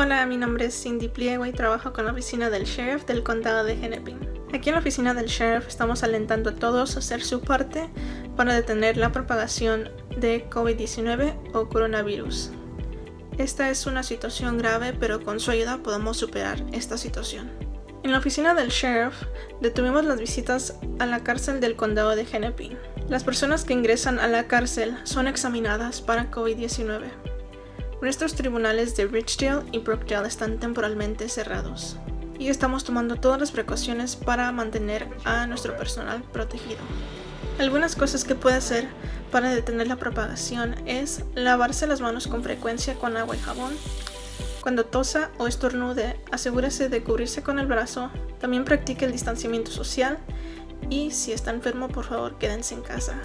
Hola, mi nombre es Cindy Pliego y trabajo con la oficina del sheriff del condado de Hennepin. Aquí en la oficina del sheriff estamos alentando a todos a hacer su parte para detener la propagación de COVID-19 o coronavirus. Esta es una situación grave, pero con su ayuda podemos superar esta situación. En la oficina del sheriff detuvimos las visitas a la cárcel del condado de Hennepin. Las personas que ingresan a la cárcel son examinadas para COVID-19. Nuestros tribunales de Richdale y Brookdale están temporalmente cerrados y estamos tomando todas las precauciones para mantener a nuestro personal protegido. Algunas cosas que puede hacer para detener la propagación es lavarse las manos con frecuencia con agua y jabón. Cuando tosa o estornude, asegúrese de cubrirse con el brazo. También practique el distanciamiento social y si está enfermo, por favor, quédense en casa.